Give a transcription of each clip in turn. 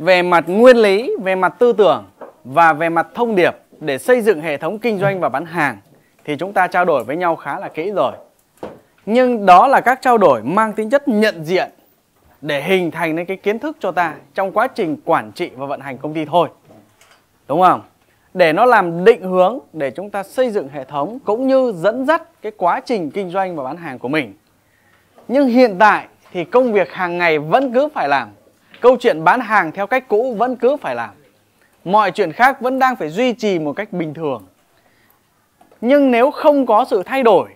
về mặt nguyên lý, về mặt tư tưởng và về mặt thông điệp để xây dựng hệ thống kinh doanh và bán hàng thì chúng ta trao đổi với nhau khá là kỹ rồi. Nhưng đó là các trao đổi mang tính chất nhận diện để hình thành nên cái kiến thức cho ta trong quá trình quản trị và vận hành công ty thôi. Đúng không? Để nó làm định hướng để chúng ta xây dựng hệ thống cũng như dẫn dắt cái quá trình kinh doanh và bán hàng của mình. Nhưng hiện tại thì công việc hàng ngày vẫn cứ phải làm. Câu chuyện bán hàng theo cách cũ vẫn cứ phải làm. Mọi chuyện khác vẫn đang phải duy trì một cách bình thường. Nhưng nếu không có sự thay đổi,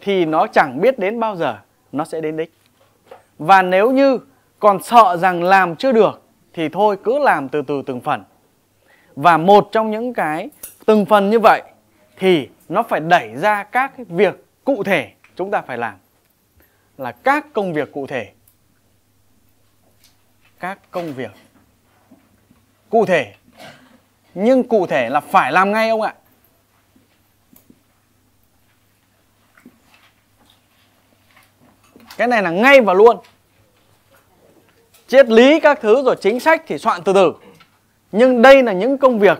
thì nó chẳng biết đến bao giờ nó sẽ đến đích. Và nếu như còn sợ rằng làm chưa được, thì thôi cứ làm từ từ từng phần. Và một trong những cái từng phần như vậy thì nó phải đẩy ra các cái việc cụ thể chúng ta phải làm là các công việc cụ thể. Các công việc cụ thể. Nhưng cụ thể là phải làm ngay ông ạ. Cái này là ngay và luôn. Triết lý các thứ rồi chính sách thì soạn từ từ. Nhưng đây là những công việc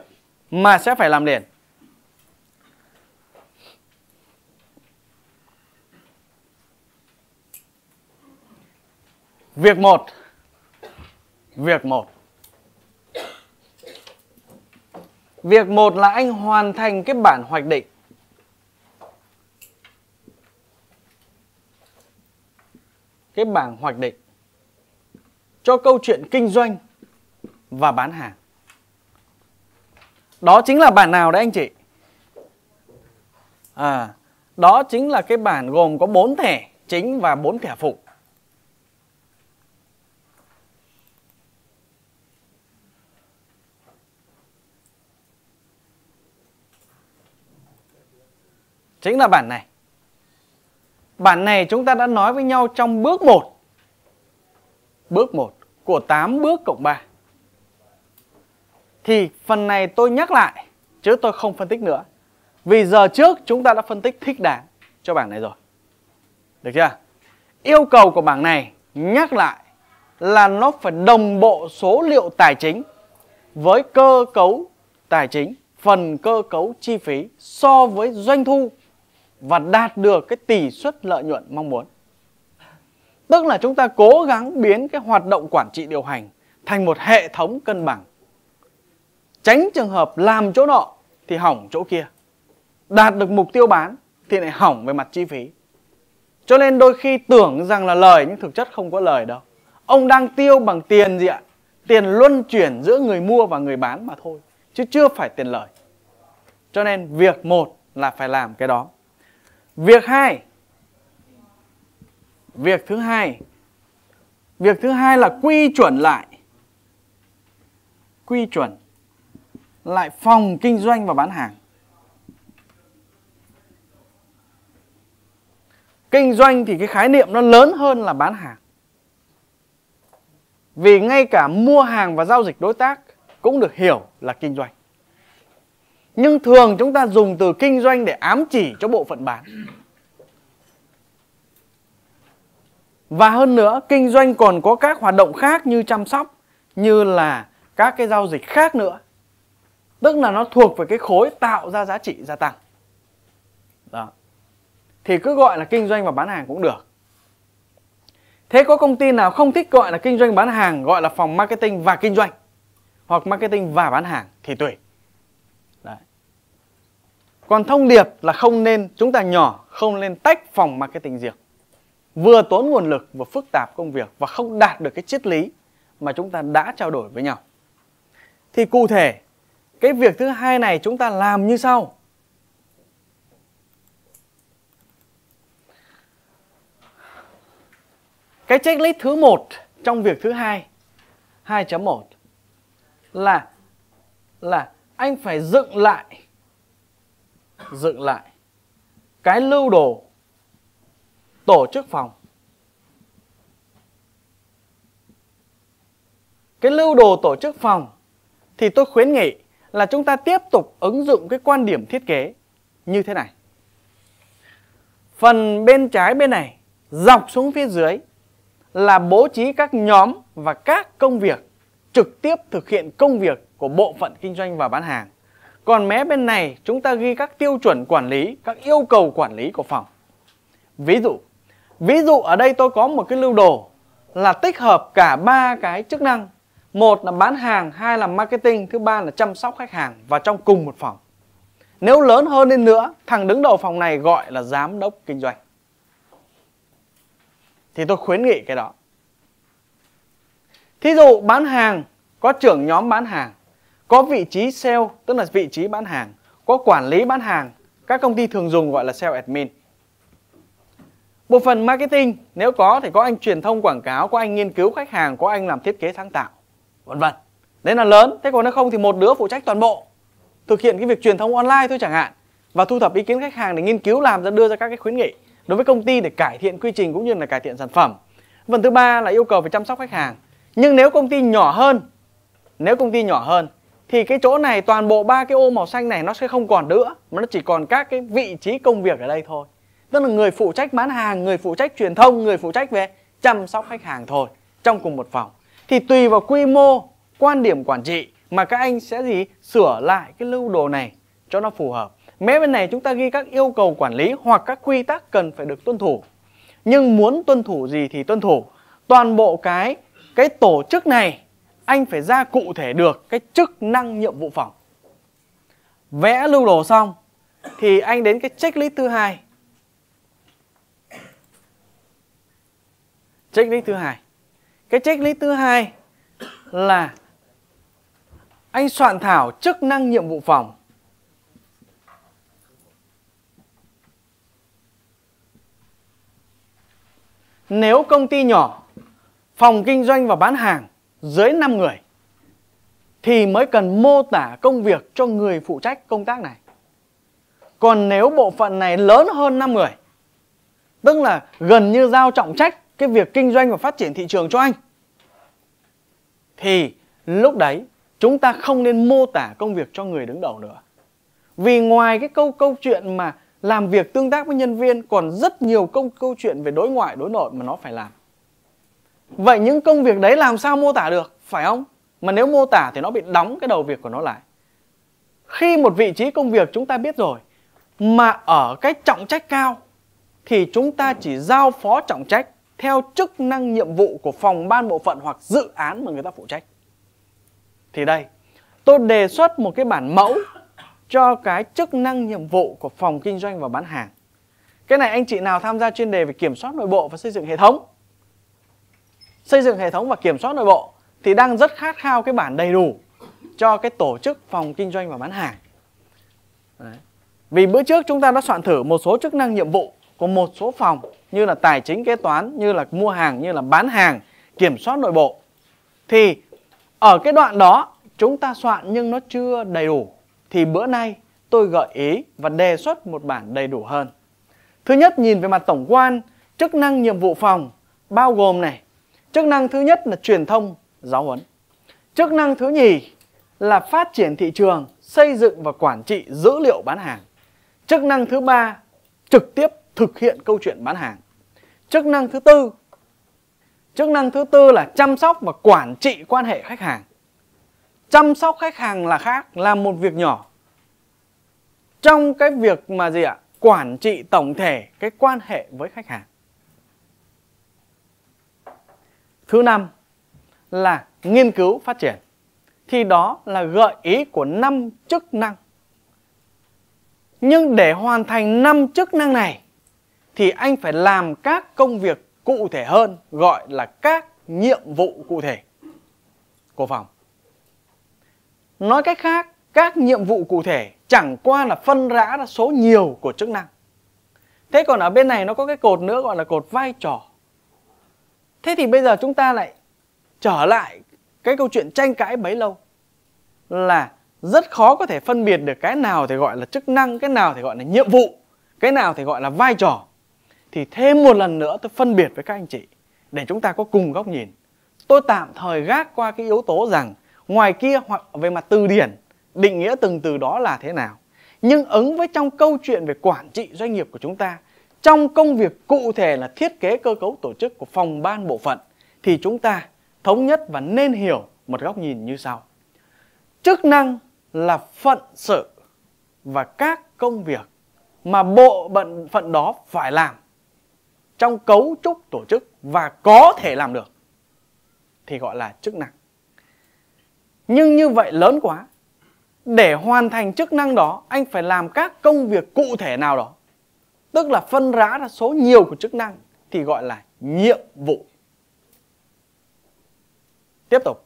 mà sẽ phải làm liền. Việc một Việc một Việc một là anh hoàn thành cái bản hoạch định cái bảng hoạch định cho câu chuyện kinh doanh và bán hàng. Đó chính là bản nào đấy anh chị? À, đó chính là cái bản gồm có 4 thẻ chính và 4 thẻ phụ. Chính là bản này. Bản này chúng ta đã nói với nhau trong bước 1. Bước 1 của 8 bước cộng 3. Thì phần này tôi nhắc lại chứ tôi không phân tích nữa. Vì giờ trước chúng ta đã phân tích thích đáng cho bảng này rồi. Được chưa? Yêu cầu của bảng này nhắc lại là nó phải đồng bộ số liệu tài chính với cơ cấu tài chính, phần cơ cấu chi phí so với doanh thu và đạt được cái tỷ suất lợi nhuận mong muốn. Tức là chúng ta cố gắng biến cái hoạt động quản trị điều hành thành một hệ thống cân bằng. Tránh trường hợp làm chỗ nọ thì hỏng chỗ kia. Đạt được mục tiêu bán thì lại hỏng về mặt chi phí. Cho nên đôi khi tưởng rằng là lời nhưng thực chất không có lời đâu. Ông đang tiêu bằng tiền gì ạ? Tiền luân chuyển giữa người mua và người bán mà thôi. Chứ chưa phải tiền lời. Cho nên việc một là phải làm cái đó. Việc hai. Việc thứ hai. Việc thứ hai là quy chuẩn lại. Quy chuẩn Lại phòng kinh doanh và bán hàng. Kinh doanh thì cái khái niệm nó lớn hơn là bán hàng. Vì ngay cả mua hàng và giao dịch đối tác Cũng được hiểu là kinh doanh nhưng thường chúng ta dùng từ kinh doanh để ám chỉ cho bộ phận bán. Và hơn nữa, kinh doanh còn có các hoạt động khác như chăm sóc, như là các cái giao dịch khác nữa. Tức là nó thuộc về cái khối tạo ra giá trị gia tăng. Đó. Thì cứ gọi là kinh doanh và bán hàng cũng được. Thế có công ty nào không thích gọi là kinh doanh bán hàng, gọi là phòng marketing và kinh doanh, hoặc marketing và bán hàng thì tùy. Còn thông điệp là không nên, chúng ta nhỏ, không nên tách phòng marketing riêng. Vừa tốn nguồn lực và phức tạp công việc và không đạt được cái triết lý mà chúng ta đã trao đổi với nhau. Thì cụ thể, cái việc thứ hai này chúng ta làm như sau. Cái checklist thứ một trong việc thứ hai 2.1 là là anh phải dựng lại dựng lại. Cái lưu đồ, tổ chức phòng. Cái lưu đồ tổ chức phòng thì tôi khuyến nghị là chúng ta tiếp tục ứng dụng cái quan điểm thiết kế như thế này. Phần bên trái bên này, dọc xuống phía dưới là bố trí các nhóm và các công việc, trực tiếp thực hiện công việc của bộ phận kinh doanh và bán hàng. Còn mé bên này chúng ta ghi các tiêu chuẩn quản lý, các yêu cầu quản lý của phòng. Ví dụ, ví dụ ở đây tôi có một cái lưu đồ là tích hợp cả ba cái chức năng. Một là bán hàng, hai là marketing, thứ ba là chăm sóc khách hàng và trong cùng một phòng. Nếu lớn hơn lên nữa, thằng đứng đầu phòng này gọi là giám đốc kinh doanh. Thì tôi khuyến nghị cái đó. Thí dụ bán hàng, có trưởng nhóm bán hàng, có vị trí sale, tức là vị trí bán hàng, có quản lý bán hàng, các công ty thường dùng gọi là sale admin. Bộ phận marketing nếu có thì có anh truyền thông quảng cáo, có anh nghiên cứu khách hàng, có anh làm thiết kế sáng tạo, vân vân. Đấy là lớn, thế còn nếu không thì một đứa phụ trách toàn bộ. Thực hiện cái việc truyền thông online thôi chẳng hạn và thu thập ý kiến khách hàng để nghiên cứu làm ra đưa ra các cái khuyến nghị đối với công ty để cải thiện quy trình cũng như là cải thiện sản phẩm. Phần thứ ba là yêu cầu về chăm sóc khách hàng. Nhưng nếu công ty nhỏ hơn, nếu công ty nhỏ hơn thì cái chỗ này, toàn bộ ba cái ô màu xanh này nó sẽ không còn nữa, mà nó chỉ còn các cái vị trí công việc ở đây thôi. Tức là người phụ trách bán hàng, người phụ trách truyền thông, người phụ trách về chăm sóc khách hàng thôi, trong cùng một phòng. Thì tùy vào quy mô, quan điểm quản trị mà các anh sẽ gì? Sửa lại cái lưu đồ này cho nó phù hợp. Mé bên này chúng ta ghi các yêu cầu quản lý hoặc các quy tắc cần phải được tuân thủ. Nhưng muốn tuân thủ gì thì tuân thủ. Toàn bộ cái cái tổ chức này anh phải ra cụ thể được cái chức năng nhiệm vụ phòng. Vẽ lưu đồ xong, thì anh đến cái checklist thứ hai. Checklist thứ hai. Cái checklist thứ hai là anh soạn thảo chức năng nhiệm vụ phòng. Nếu công ty nhỏ, phòng kinh doanh và bán hàng dưới 5 người thì mới cần mô tả công việc cho người phụ trách công tác này. Còn nếu bộ phận này lớn hơn 5 người, tức là gần như giao trọng trách cái việc kinh doanh và phát triển thị trường cho anh, thì lúc đấy chúng ta không nên mô tả công việc cho người đứng đầu nữa. Vì ngoài cái câu câu chuyện mà làm việc tương tác với nhân viên còn rất nhiều câu câu chuyện về đối ngoại đối nội mà nó phải làm. Vậy những công việc đấy làm sao mô tả được, phải không? Mà nếu mô tả thì nó bị đóng cái đầu việc của nó lại. Khi một vị trí công việc chúng ta biết rồi, mà ở cái trọng trách cao thì chúng ta chỉ giao phó trọng trách theo chức năng nhiệm vụ của phòng ban bộ phận hoặc dự án mà người ta phụ trách. Thì đây, tôi đề xuất một cái bản mẫu cho cái chức năng nhiệm vụ của phòng kinh doanh và bán hàng. Cái này anh chị nào tham gia chuyên đề về kiểm soát nội bộ và xây dựng hệ thống xây dựng hệ thống và kiểm soát nội bộ thì đang rất khát khao cái bản đầy đủ cho cái tổ chức phòng kinh doanh và bán hàng. Đấy. Vì bữa trước chúng ta đã soạn thử một số chức năng nhiệm vụ của một số phòng như là tài chính kế toán, như là mua hàng, như là bán hàng, kiểm soát nội bộ. Thì ở cái đoạn đó chúng ta soạn nhưng nó chưa đầy đủ. Thì bữa nay tôi gợi ý và đề xuất một bản đầy đủ hơn. Thứ nhất nhìn về mặt tổng quan, chức năng nhiệm vụ phòng bao gồm này Chức năng thứ nhất là truyền thông, giáo huấn. Chức năng thứ nhì là phát triển thị trường, xây dựng và quản trị dữ liệu bán hàng. Chức năng thứ ba trực tiếp thực hiện câu chuyện bán hàng. Chức năng thứ tư Chức năng thứ tư là chăm sóc và quản trị quan hệ khách hàng. Chăm sóc khách hàng là khác, là một việc nhỏ. Trong cái việc mà gì ạ? Quản trị tổng thể cái quan hệ với khách hàng. Thứ năm là nghiên cứu phát triển. Thì đó là gợi ý của năm chức năng. Nhưng để hoàn thành năm chức năng này thì anh phải làm các công việc cụ thể hơn gọi là các nhiệm vụ cụ thể của phòng. Nói cách khác, các nhiệm vụ cụ thể chẳng qua là phân rã ra số nhiều của chức năng. Thế còn ở bên này nó có cái cột nữa gọi là cột vai trò. Thế thì bây giờ chúng ta lại trở lại cái câu chuyện tranh cãi bấy lâu là rất khó có thể phân biệt được cái nào thì gọi là chức năng, cái nào thì gọi là nhiệm vụ, cái nào thì gọi là vai trò. Thì thêm một lần nữa tôi phân biệt với các anh chị để chúng ta có cùng góc nhìn. Tôi tạm thời gác qua cái yếu tố rằng ngoài kia hoặc về mặt từ điển định nghĩa từng từ đó là thế nào. Nhưng ứng với trong câu chuyện về quản trị doanh nghiệp của chúng ta trong công việc cụ thể là thiết kế cơ cấu tổ chức của phòng ban bộ phận thì chúng ta thống nhất và nên hiểu một góc nhìn như sau. Chức năng là phận sự và các công việc mà bộ bận phận đó phải làm trong cấu trúc tổ chức và có thể làm được thì gọi là chức năng. Nhưng như vậy lớn quá. Để hoàn thành chức năng đó, anh phải làm các công việc cụ thể nào đó. Tức là phân rã ra số nhiều của chức năng thì gọi là nhiệm vụ. Tiếp tục.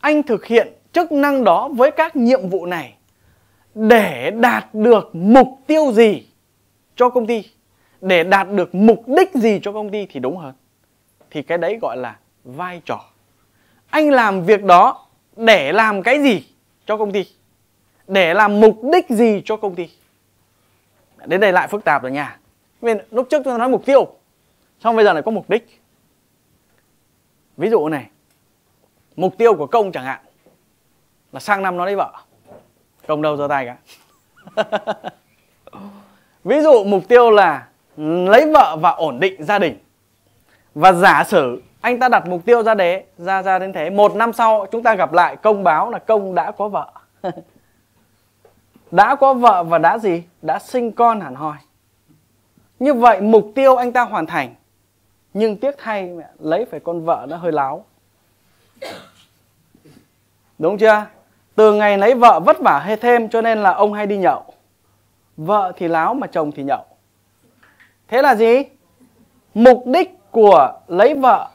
Anh thực hiện chức năng đó với các nhiệm vụ này để đạt được mục tiêu gì cho công ty? Để đạt được mục đích gì cho công ty thì đúng hơn. Thì cái đấy gọi là vai trò. Anh làm việc đó để làm cái gì cho công ty? Để làm mục đích gì cho công ty? Đến đây lại phức tạp rồi nha. Vì lúc trước tôi nói mục tiêu, xong bây giờ lại có mục đích. Ví dụ này, mục tiêu của công chẳng hạn, là sang năm nó lấy vợ. Công đâu giơ tay cả. Ví dụ mục tiêu là lấy vợ và ổn định gia đình. Và giả sử anh ta đặt mục tiêu ra đế, ra ra đến thế, một năm sau chúng ta gặp lại, công báo là công đã có vợ. đã có vợ và đã gì? Đã sinh con hẳn hoi. Như vậy mục tiêu anh ta hoàn thành. Nhưng tiếc thay, mẹ, lấy phải con vợ nó hơi láo. Đúng chưa? Từ ngày lấy vợ vất vả hay thêm cho nên là ông hay đi nhậu. Vợ thì láo mà chồng thì nhậu. Thế là gì? Mục đích của lấy vợ,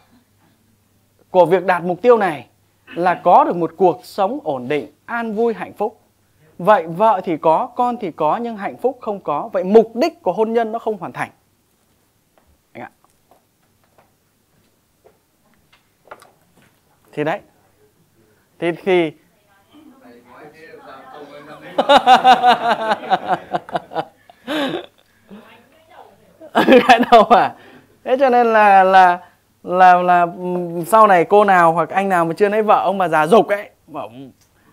của việc đạt mục tiêu này là có được một cuộc sống ổn định, an vui, hạnh phúc vậy vợ thì có con thì có nhưng hạnh phúc không có. Vậy mục đích của hôn nhân nó không hoàn thành. Anh ạ. Thì đấy. Thì thì cái đâu à thế cho nên là là là là sau này cô nào hoặc anh nào mà chưa lấy vợ ông bà già dục ấy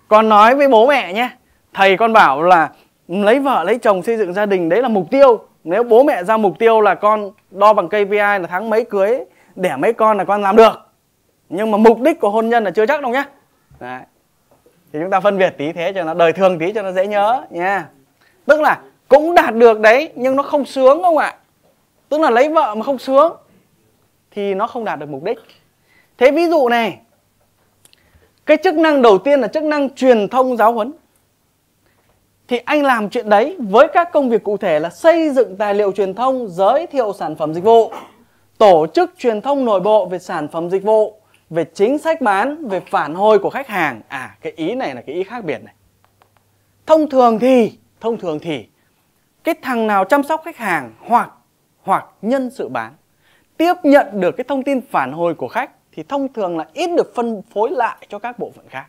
con nói với bố mẹ nhé thầy con bảo là lấy vợ, lấy chồng xây dựng gia đình, đấy là mục tiêu. Nếu bố mẹ ra mục tiêu là con đo bằng KPI là tháng mấy cưới, đẻ mấy con là con làm được. Nhưng mà mục đích của hôn nhân là chưa chắc đâu nhé đấy. thì chúng ta phân biệt tí thế cho nó, đời thường tí cho nó dễ nhớ nha. Tức là cũng đạt được đấy, nhưng nó không sướng không ạ? Tức là lấy vợ mà không sướng, thì nó không đạt được mục đích. Thế ví dụ này, cái chức năng đầu tiên là chức năng truyền thông giáo huấn thì anh làm chuyện đấy với các công việc cụ thể là xây dựng tài liệu truyền thông, giới thiệu sản phẩm dịch vụ, tổ chức truyền thông nội bộ về sản phẩm dịch vụ, về chính sách bán, về phản hồi của khách hàng. À cái ý này là cái ý khác biệt này. Thông thường thì, thông thường thì, cái thằng nào chăm sóc khách hàng hoặc hoặc nhân sự bán, tiếp nhận được cái thông tin phản hồi của khách thì thông thường là ít được phân phối lại cho các bộ phận khác.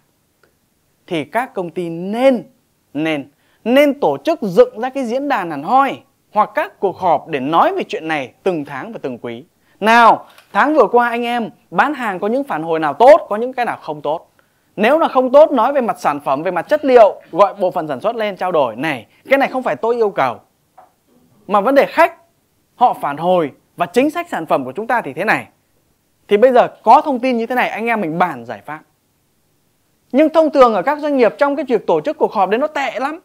Thì các công ty nên nên nên tổ chức dựng ra cái diễn đàn hẳn hoi hoặc các cuộc họp để nói về chuyện này từng tháng và từng quý. Nào, tháng vừa qua anh em bán hàng có những phản hồi nào tốt, có những cái nào không tốt? Nếu là không tốt, nói về mặt sản phẩm, về mặt chất liệu, gọi bộ phận sản xuất lên trao đổi. Này, cái này không phải tôi yêu cầu, mà vấn đề khách, họ phản hồi và chính sách sản phẩm của chúng ta thì thế này. Thì bây giờ có thông tin như thế này, anh em mình bàn giải pháp. Nhưng thông thường ở các doanh nghiệp trong cái việc tổ chức cuộc họp đấy nó tệ lắm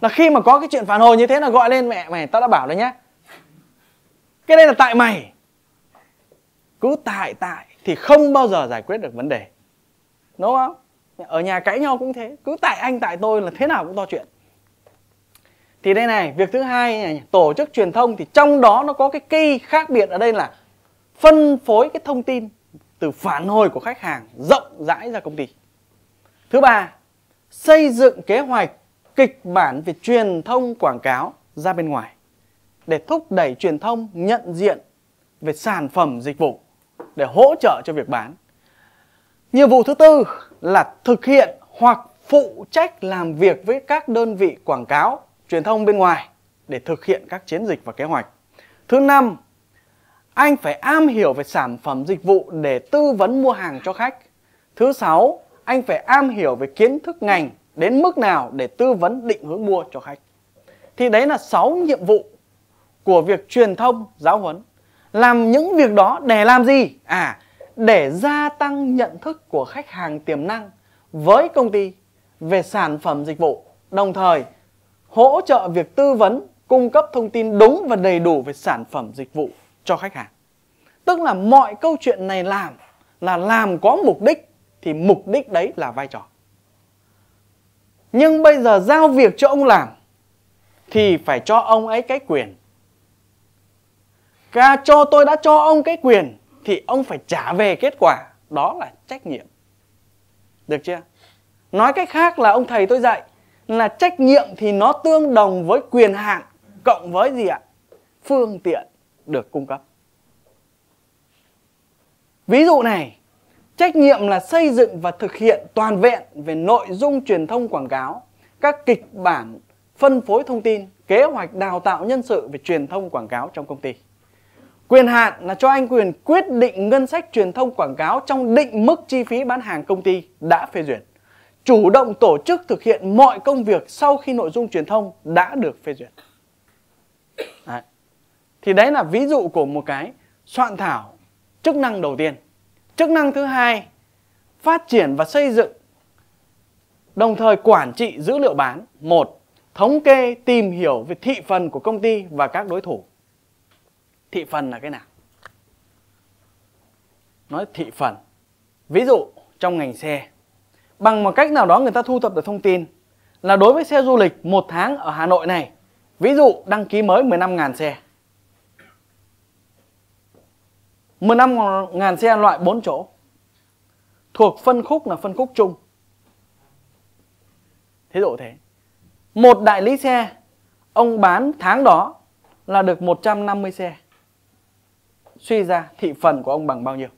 là khi mà có cái chuyện phản hồi như thế là gọi lên mẹ mày tao đã bảo đấy nhá. Cái đây là tại mày. Cứ tại tại thì không bao giờ giải quyết được vấn đề. Đúng không? Ở nhà cãi nhau cũng thế. Cứ tại anh tại tôi là thế nào cũng to chuyện. Thì đây này việc thứ hai này, tổ chức truyền thông thì trong đó nó có cái cây khác biệt ở đây là phân phối cái thông tin từ phản hồi của khách hàng rộng rãi ra công ty. Thứ ba xây dựng kế hoạch kịch bản về truyền thông quảng cáo ra bên ngoài để thúc đẩy truyền thông nhận diện về sản phẩm dịch vụ để hỗ trợ cho việc bán nhiệm vụ thứ tư là thực hiện hoặc phụ trách làm việc với các đơn vị quảng cáo truyền thông bên ngoài để thực hiện các chiến dịch và kế hoạch. Thứ năm, anh phải am hiểu về sản phẩm dịch vụ để tư vấn mua hàng cho khách. Thứ sáu, anh phải am hiểu về kiến thức ngành đến mức nào để tư vấn định hướng mua cho khách. Thì đấy là 6 nhiệm vụ của việc truyền thông giáo huấn. Làm những việc đó để làm gì? À, để gia tăng nhận thức của khách hàng tiềm năng với công ty về sản phẩm dịch vụ, đồng thời hỗ trợ việc tư vấn, cung cấp thông tin đúng và đầy đủ về sản phẩm dịch vụ cho khách hàng. Tức là mọi câu chuyện này làm là làm có mục đích thì mục đích đấy là vai trò. Nhưng bây giờ giao việc cho ông làm thì phải cho ông ấy cái quyền. Ca cho tôi đã cho ông cái quyền thì ông phải trả về kết quả, đó là trách nhiệm. Được chưa? Nói cách khác là ông thầy tôi dạy là trách nhiệm thì nó tương đồng với quyền hạn cộng với gì ạ? Phương tiện được cung cấp. Ví dụ này, trách nhiệm là xây dựng và thực hiện toàn vẹn về nội dung truyền thông quảng cáo, các kịch bản phân phối thông tin, kế hoạch đào tạo nhân sự về truyền thông quảng cáo trong công ty. Quyền hạn là cho anh quyền quyết định ngân sách truyền thông quảng cáo trong định mức chi phí bán hàng công ty đã phê duyệt. Chủ động tổ chức thực hiện mọi công việc sau khi nội dung truyền thông đã được phê duyệt. Đấy. Thì đấy là ví dụ của một cái soạn thảo chức năng đầu tiên. Chức năng thứ hai, phát triển và xây dựng đồng thời quản trị dữ liệu bán. Một, thống kê tìm hiểu về thị phần của công ty và các đối thủ. Thị phần là cái nào? Nói thị phần. Ví dụ trong ngành xe, bằng một cách nào đó người ta thu thập được thông tin là đối với xe du lịch một tháng ở Hà Nội này, ví dụ đăng ký mới 15.000 xe 15.000 xe loại 4 chỗ thuộc phân khúc là phân khúc chung. Thế độ thế. Một đại lý xe, ông bán tháng đó là được 150 xe. Suy ra thị phần của ông bằng bao nhiêu?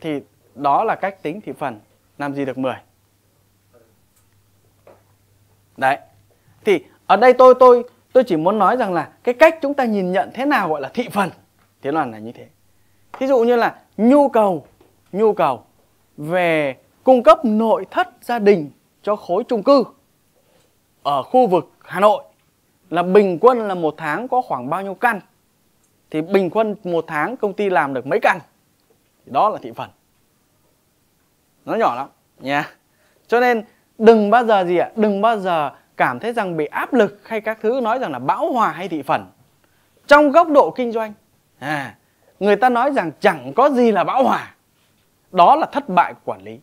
Thì đó là cách tính thị phần. Làm gì được 10? Đấy. Thì ở đây tôi tôi tôi chỉ muốn nói rằng là cái cách chúng ta nhìn nhận thế nào gọi là thị phần thế đoàn là như thế. Thí dụ như là nhu cầu nhu cầu về cung cấp nội thất gia đình cho khối chung cư ở khu vực Hà Nội là bình quân là một tháng có khoảng bao nhiêu căn? Thì bình quân một tháng công ty làm được mấy căn? Đó là thị phần. Nó nhỏ lắm, nha. Cho nên đừng bao giờ gì ạ, đừng bao giờ cảm thấy rằng bị áp lực hay các thứ nói rằng là bão hòa hay thị phần. Trong góc độ kinh doanh à, người ta nói rằng chẳng có gì là bão hòa. Đó là thất bại của quản lý.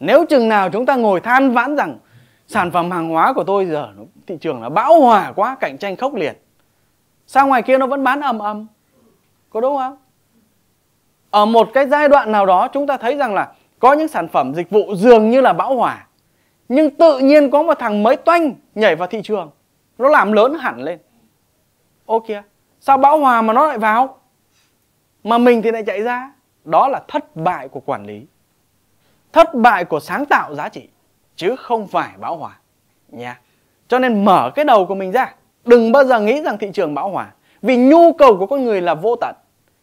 Nếu chừng nào chúng ta ngồi than vãn rằng sản phẩm hàng hóa của tôi giờ thị trường là bão hòa quá cạnh tranh khốc liệt sao ngoài kia nó vẫn bán ầm ầm? Có đúng không? Ở một cái giai đoạn nào đó chúng ta thấy rằng là có những sản phẩm dịch vụ dường như là bão hòa nhưng tự nhiên có một thằng mới toanh nhảy vào thị trường. Nó làm lớn hẳn lên. Ô kìa. Sao bão hòa mà nó lại vào? Mà mình thì lại chạy ra. Đó là thất bại của quản lý. Thất bại của sáng tạo giá trị. Chứ không phải bão hòa. Nha. Cho nên mở cái đầu của mình ra. Đừng bao giờ nghĩ rằng thị trường bão hòa. Vì nhu cầu của con người là vô tận.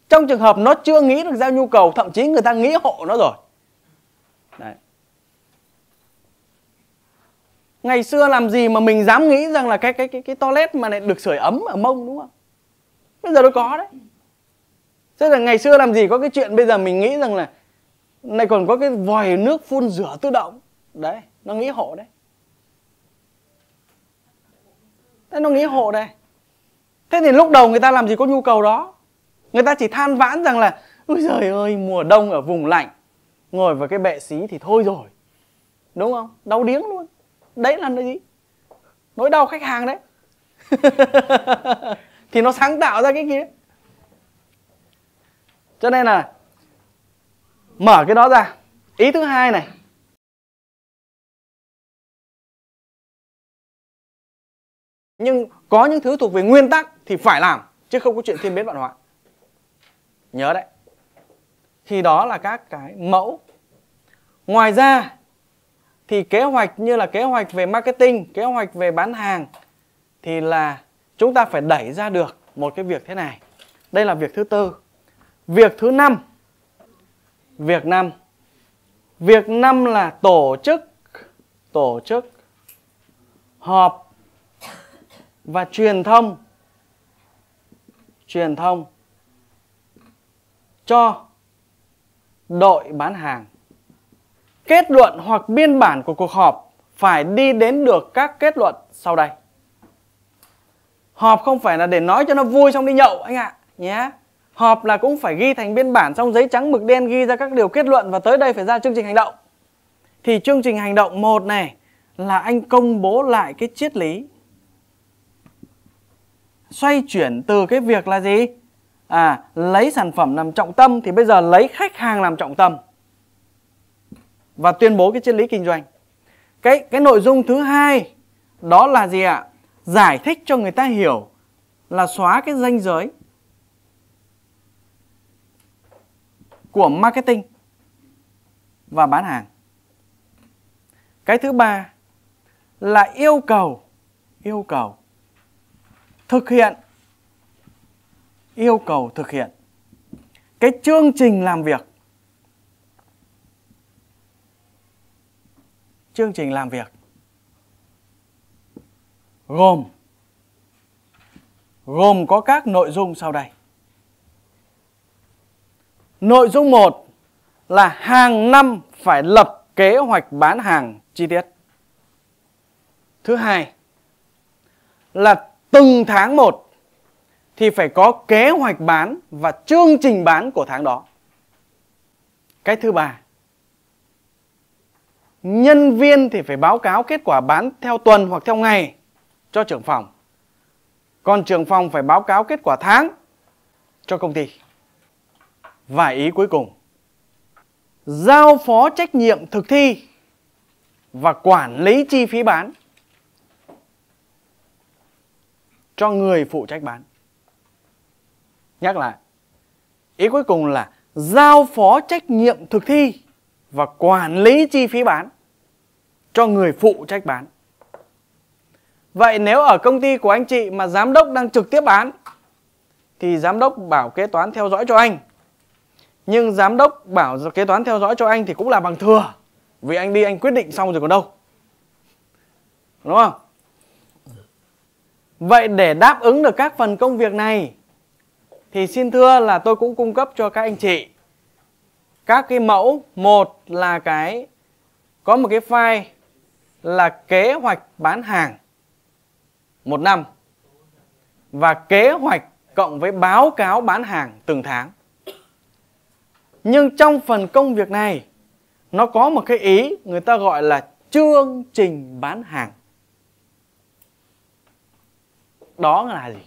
Trong trường hợp nó chưa nghĩ được ra nhu cầu, thậm chí người ta nghĩ hộ nó rồi. Đấy. Ngày xưa làm gì mà mình dám nghĩ rằng là cái cái cái cái toilet mà lại được sưởi ấm ở mông đúng không? Bây giờ nó có đấy. Thế là ngày xưa làm gì có cái chuyện bây giờ mình nghĩ rằng là này còn có cái vòi nước phun rửa tự động. Đấy, nó nghĩ hộ đấy. Thế nó nghĩ hộ đây thế thì lúc đầu người ta làm gì có nhu cầu đó? Người ta chỉ than vãn rằng là, ôi trời ơi, mùa đông ở vùng lạnh, ngồi vào cái bệ xí thì thôi rồi. Đúng không? Đau điếng luôn. Đấy là cái gì? Nỗi đau khách hàng đấy. thì nó sáng tạo ra cái kia. Cho nên là mở cái đó ra. Ý thứ hai này. Nhưng có những thứ thuộc về nguyên tắc thì phải làm, chứ không có chuyện thiên biến vạn hóa. Nhớ đấy. Thì đó là các cái mẫu. Ngoài ra thì kế hoạch như là kế hoạch về marketing, kế hoạch về bán hàng thì là chúng ta phải đẩy ra được một cái việc thế này. Đây là việc thứ tư. Việc thứ năm. Việc năm. Việc năm là tổ chức tổ chức họp và truyền thông truyền thông cho đội bán hàng kết luận hoặc biên bản của cuộc họp phải đi đến được các kết luận sau đây họp không phải là để nói cho nó vui xong đi nhậu, anh ạ, nhé. Họp là cũng phải ghi thành biên bản xong giấy trắng mực đen ghi ra các điều kết luận và tới đây phải ra chương trình hành động. Thì chương trình hành động một này là anh công bố lại cái triết lý. Xoay chuyển từ cái việc là gì? À lấy sản phẩm làm trọng tâm thì bây giờ lấy khách hàng làm trọng tâm và tuyên bố cái triết lý kinh doanh. Cái cái nội dung thứ hai đó là gì ạ? Giải thích cho người ta hiểu là xóa cái ranh giới của marketing và bán hàng. Cái thứ ba là yêu cầu yêu cầu thực hiện, yêu cầu thực hiện cái chương trình làm việc. Chương trình làm việc gồm gồm có các nội dung sau đây. Nội dung 1 là hàng năm phải lập kế hoạch bán hàng chi tiết. Thứ hai là từng tháng một thì phải có kế hoạch bán và chương trình bán của tháng đó. Cái thứ ba, nhân viên thì phải báo cáo kết quả bán theo tuần hoặc theo ngày cho trưởng phòng. Còn trưởng phòng phải báo cáo kết quả tháng cho công ty. Và ý cuối cùng, giao phó trách nhiệm thực thi và quản lý chi phí bán cho người phụ trách bán. Nhắc lại, ý cuối cùng là giao phó trách nhiệm thực thi và quản lý chi phí bán cho người phụ trách bán. Vậy nếu ở công ty của anh chị mà giám đốc đang trực tiếp bán, thì giám đốc bảo kế toán theo dõi cho anh. Nhưng giám đốc bảo kế toán theo dõi cho anh thì cũng là bằng thừa. Vì anh đi, anh quyết định xong rồi còn đâu. Đúng không? Vậy để đáp ứng được các phần công việc này, thì xin thưa là tôi cũng cung cấp cho các anh chị các cái mẫu, một là cái, có một cái file là kế hoạch bán hàng một năm và kế hoạch cộng với báo cáo bán hàng từng tháng. Nhưng trong phần công việc này, nó có một cái ý người ta gọi là chương trình bán hàng. Đó là gì?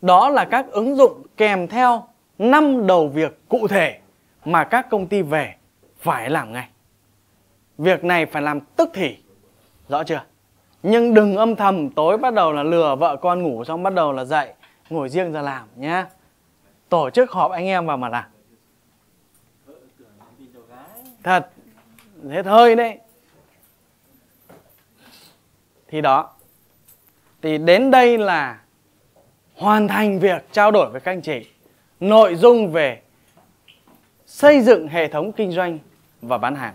Đó là các ứng dụng kèm theo năm đầu việc cụ thể mà các công ty về phải làm ngay. Việc này phải làm tức thì. Rõ chưa? Nhưng đừng âm thầm, tối bắt đầu là lừa vợ con ngủ, xong bắt đầu là dậy, ngồi riêng ra làm nhé tổ chức họp anh em vào mà làm. Thật thế thôi đấy. Thì đó, thì đến đây là hoàn thành việc trao đổi với các anh chị nội dung về xây dựng hệ thống kinh doanh và bán hàng.